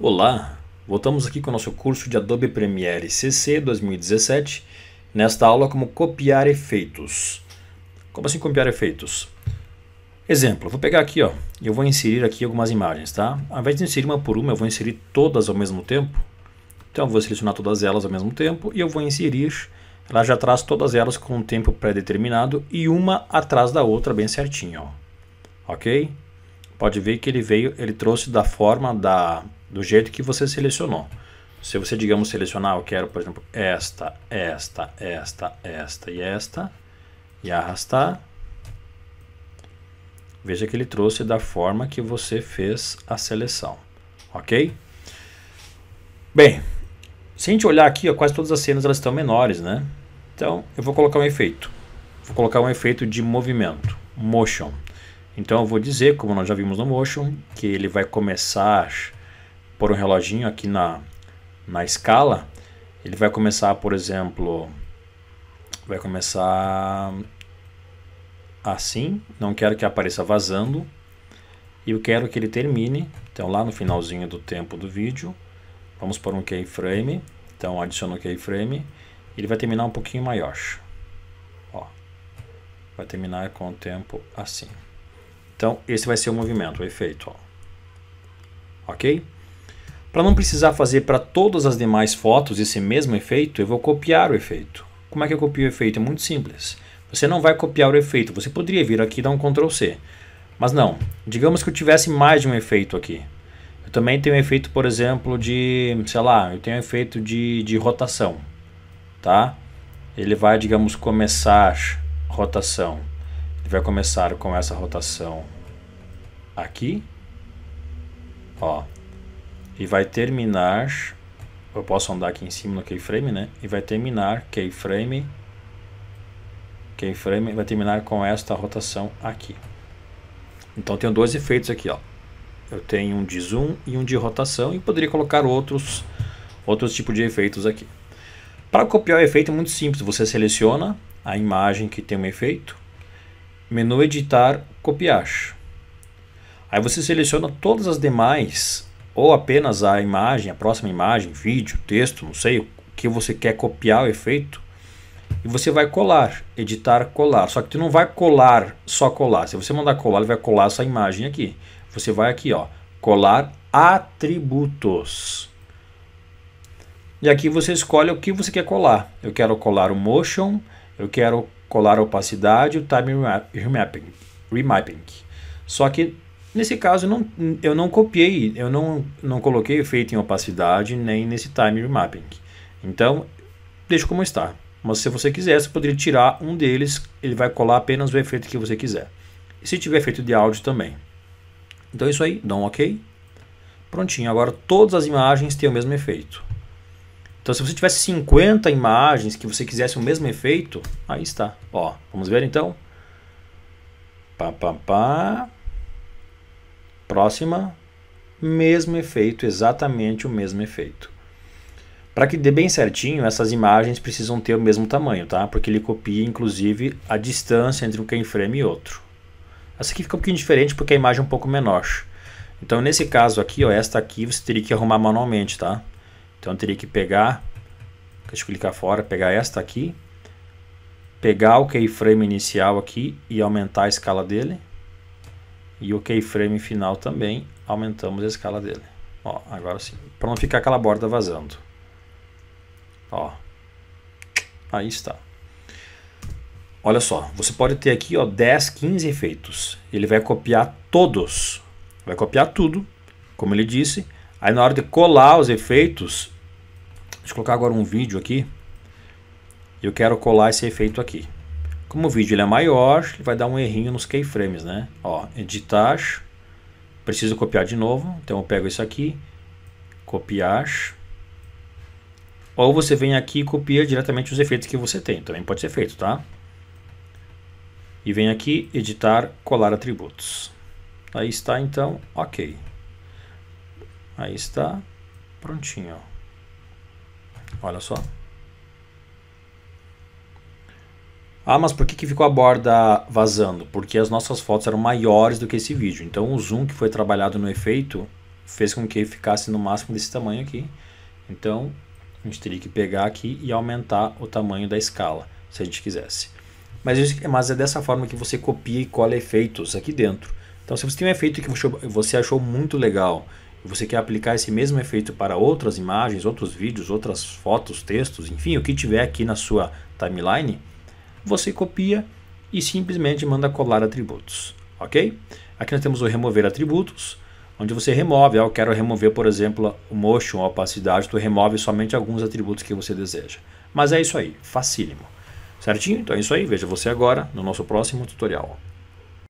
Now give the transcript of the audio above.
Olá, voltamos aqui com o nosso curso de Adobe Premiere CC 2017, nesta aula como copiar efeitos. Como assim copiar efeitos? Exemplo, vou pegar aqui ó, eu vou inserir aqui algumas imagens, tá? Ao invés de inserir uma por uma, eu vou inserir todas ao mesmo tempo. Então eu vou selecionar todas elas ao mesmo tempo e eu vou inserir, ela já traz todas elas com um tempo pré-determinado e uma atrás da outra bem certinho, ó. Ok? Pode ver que ele veio, ele trouxe da forma da do jeito que você selecionou. Se você, digamos, selecionar, eu quero, por exemplo, esta, esta, esta, esta e esta, e arrastar, veja que ele trouxe da forma que você fez a seleção, ok? Bem, se a gente olhar aqui, ó, quase todas as cenas elas estão menores, né? Então, eu vou colocar um efeito. Vou colocar um efeito de movimento, motion. Então, eu vou dizer, como nós já vimos no motion, que ele vai começar por um reloginho aqui na, na escala, ele vai começar, por exemplo, vai começar assim, não quero que apareça vazando, e eu quero que ele termine, então lá no finalzinho do tempo do vídeo, vamos por um keyframe, então adiciono o keyframe, ele vai terminar um pouquinho maior, ó, vai terminar com o tempo assim. Então esse vai ser o movimento, o efeito, ó. ok? Para não precisar fazer para todas as demais fotos esse mesmo efeito, eu vou copiar o efeito. Como é que eu copio o efeito? É muito simples. Você não vai copiar o efeito, você poderia vir aqui e dar um Ctrl C. Mas não, digamos que eu tivesse mais de um efeito aqui. Eu também tenho um efeito, por exemplo, de, sei lá, eu tenho um efeito de, de rotação, tá? Ele vai, digamos, começar rotação. Ele vai começar com essa rotação aqui, ó, e vai terminar, eu posso andar aqui em cima no keyframe, né? E vai terminar keyframe, keyframe, vai terminar com esta rotação aqui. Então tenho dois efeitos aqui, ó. Eu tenho um de zoom e um de rotação e poderia colocar outros outros tipos de efeitos aqui. Para copiar o efeito é muito simples, você seleciona a imagem que tem um efeito, menu editar, copiar. Aí você seleciona todas as demais ou apenas a imagem, a próxima imagem, vídeo, texto, não sei, o que você quer copiar o efeito, e você vai colar, editar, colar. Só que tu não vai colar, só colar. Se você mandar colar, ele vai colar essa imagem aqui. Você vai aqui, ó, colar atributos. E aqui você escolhe o que você quer colar. Eu quero colar o motion, eu quero colar a opacidade, o time remapping. remapping. Só que Nesse caso, eu não, eu não copiei, eu não, não coloquei efeito em opacidade nem nesse time remapping. Então, deixa como está. Mas se você quiser, você poderia tirar um deles, ele vai colar apenas o efeito que você quiser. E se tiver efeito de áudio também. Então é isso aí, dá um ok. Prontinho, agora todas as imagens têm o mesmo efeito. Então se você tivesse 50 imagens que você quisesse o mesmo efeito, aí está. Ó, vamos ver então. Pá, pá, pá. Próxima, mesmo efeito, exatamente o mesmo efeito. Para que dê bem certinho, essas imagens precisam ter o mesmo tamanho, tá? Porque ele copia, inclusive, a distância entre um keyframe e outro. Essa aqui fica um pouquinho diferente porque a imagem é um pouco menor. Então, nesse caso aqui, ó, esta aqui você teria que arrumar manualmente, tá? Então, teria que pegar, deixa eu clicar fora, pegar esta aqui, pegar o keyframe inicial aqui e aumentar a escala dele. E o keyframe final também, aumentamos a escala dele. Ó, agora sim, para não ficar aquela borda vazando. Ó, aí está. Olha só, você pode ter aqui ó, 10, 15 efeitos. Ele vai copiar todos. Vai copiar tudo, como ele disse. Aí na hora de colar os efeitos, deixa eu colocar agora um vídeo aqui. Eu quero colar esse efeito aqui. Como o vídeo ele é maior, ele vai dar um errinho nos keyframes, né? Ó, editar, preciso copiar de novo, então eu pego isso aqui, copiar, ou você vem aqui e copia diretamente os efeitos que você tem, também pode ser feito, tá? E vem aqui, editar, colar atributos. Aí está então, ok. Aí está, prontinho. Olha só. Ah, mas por que, que ficou a borda vazando? Porque as nossas fotos eram maiores do que esse vídeo. Então o zoom que foi trabalhado no efeito fez com que ficasse no máximo desse tamanho aqui. Então, a gente teria que pegar aqui e aumentar o tamanho da escala, se a gente quisesse. Mas, mas é dessa forma que você copia e cola efeitos aqui dentro. Então, se você tem um efeito que você achou muito legal e você quer aplicar esse mesmo efeito para outras imagens, outros vídeos, outras fotos, textos, enfim, o que tiver aqui na sua timeline, você copia e simplesmente manda colar atributos, ok? Aqui nós temos o remover atributos, onde você remove, eu quero remover, por exemplo, o motion, a opacidade, tu remove somente alguns atributos que você deseja. Mas é isso aí, facílimo. Certinho? Então é isso aí, veja você agora no nosso próximo tutorial.